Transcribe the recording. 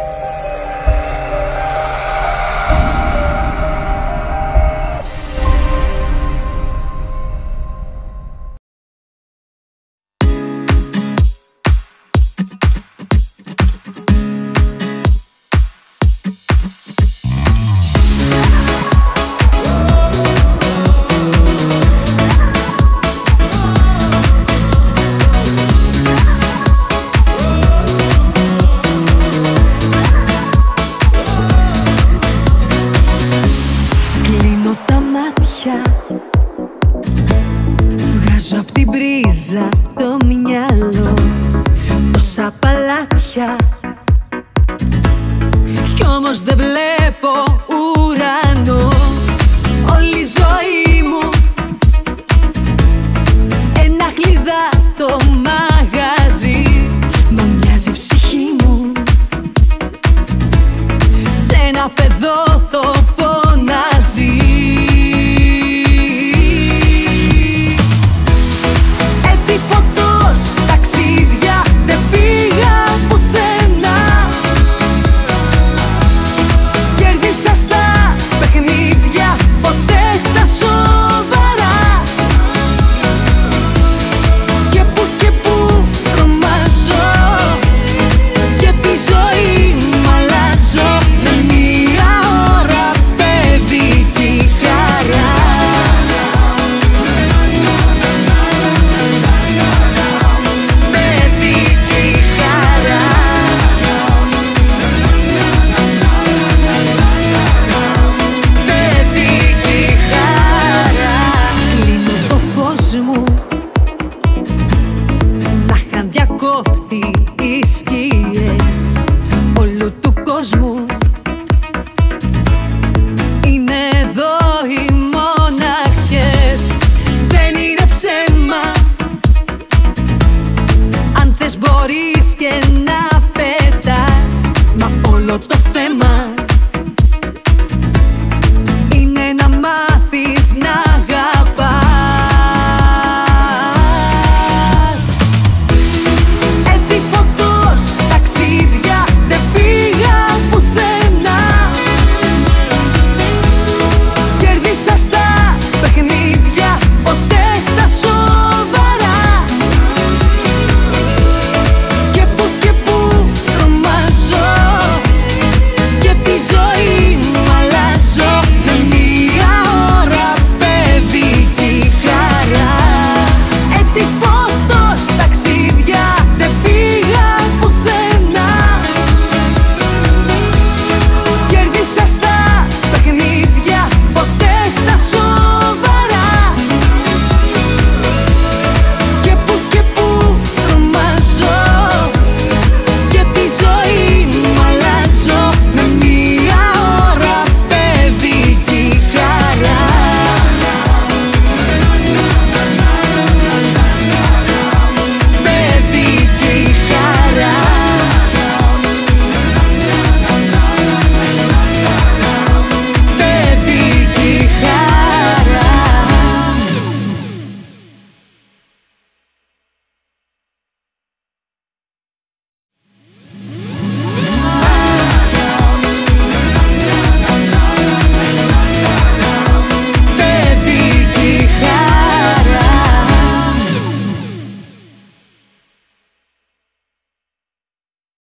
you Πίσω απ' την πρίζα το μυαλό Τόσα παλάτια. Κι όμως δεν βλέπω ουρανό